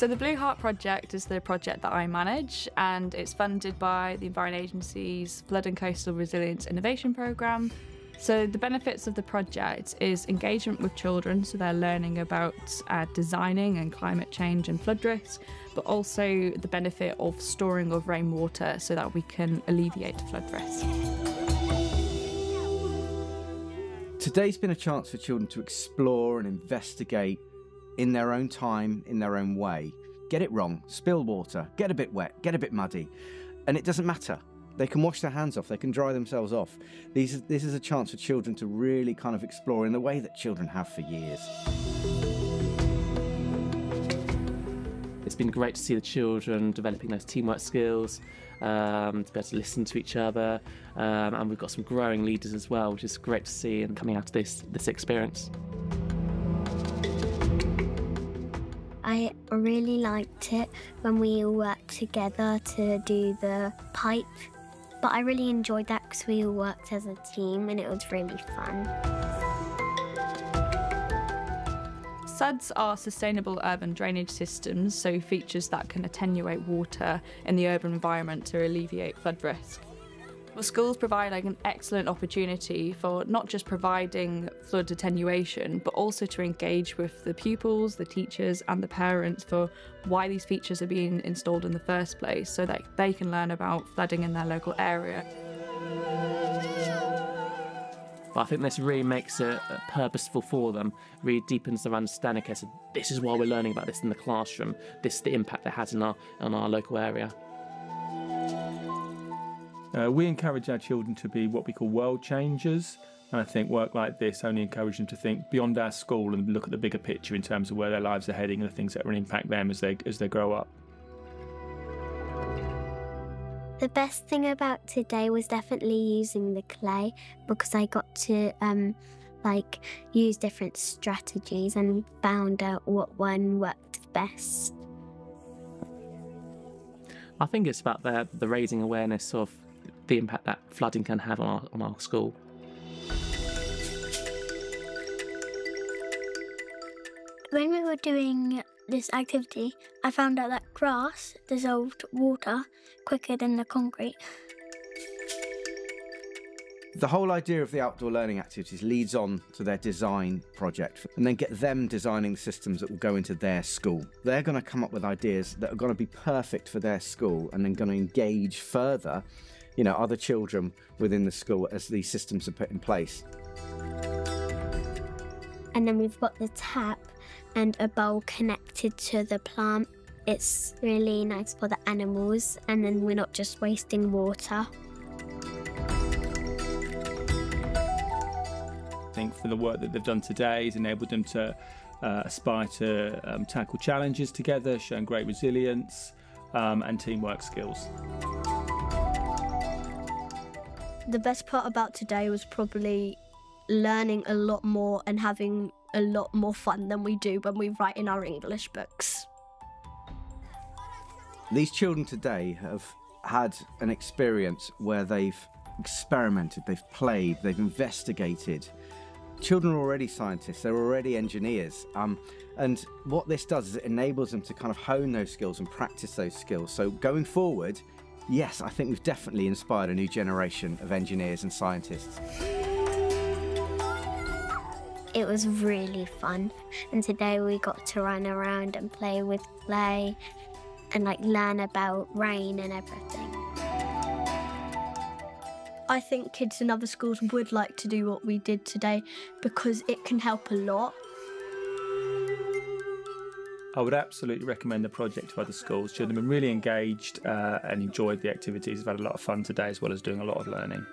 So the Blue Heart Project is the project that I manage and it's funded by the Environment Agency's Flood and Coastal Resilience Innovation Programme. So the benefits of the project is engagement with children, so they're learning about uh, designing and climate change and flood risk, but also the benefit of storing of rainwater so that we can alleviate flood risk. Today's been a chance for children to explore and investigate in their own time, in their own way. Get it wrong, spill water, get a bit wet, get a bit muddy, and it doesn't matter. They can wash their hands off, they can dry themselves off. These, this is a chance for children to really kind of explore in the way that children have for years. It's been great to see the children developing those teamwork skills, um, to be able to listen to each other, um, and we've got some growing leaders as well, which is great to see and coming out of this this experience. I really liked it when we all worked together to do the pipe, but I really enjoyed that because we all worked as a team and it was really fun. SUDs are sustainable urban drainage systems, so features that can attenuate water in the urban environment to alleviate flood risk. Well, schools provide like an excellent opportunity for not just providing flood attenuation, but also to engage with the pupils, the teachers, and the parents for why these features are being installed in the first place, so that they can learn about flooding in their local area. But I think this really makes it uh, purposeful for them, really deepens their understanding. Okay, so this is why we're learning about this in the classroom. This is the impact it has in our on our local area. Uh, we encourage our children to be what we call world changers. And I think work like this only encourages them to think beyond our school and look at the bigger picture in terms of where their lives are heading and the things that will impact them as they as they grow up. The best thing about today was definitely using the clay because I got to um, like use different strategies and found out what one worked best. I think it's about the, the raising awareness of the impact that flooding can have on our, on our school. When we were doing this activity, I found out that grass dissolved water quicker than the concrete. The whole idea of the outdoor learning activities leads on to their design project and then get them designing systems that will go into their school. They're going to come up with ideas that are going to be perfect for their school and then going to engage further you know, other children within the school as these systems are put in place. And then we've got the tap and a bowl connected to the plant. It's really nice for the animals, and then we're not just wasting water. I think for the work that they've done today has enabled them to uh, aspire to um, tackle challenges together, showing great resilience um, and teamwork skills. The best part about today was probably learning a lot more and having a lot more fun than we do when we write in our English books. These children today have had an experience where they've experimented, they've played, they've investigated. Children are already scientists, they're already engineers. Um, and what this does is it enables them to kind of hone those skills and practice those skills. So going forward, yes, I think we've definitely inspired a new generation of engineers and scientists. It was really fun, and today we got to run around and play with clay and like learn about rain and everything. I think kids in other schools would like to do what we did today because it can help a lot. I would absolutely recommend the project to other schools. Children have been really engaged uh, and enjoyed the activities. They've had a lot of fun today as well as doing a lot of learning.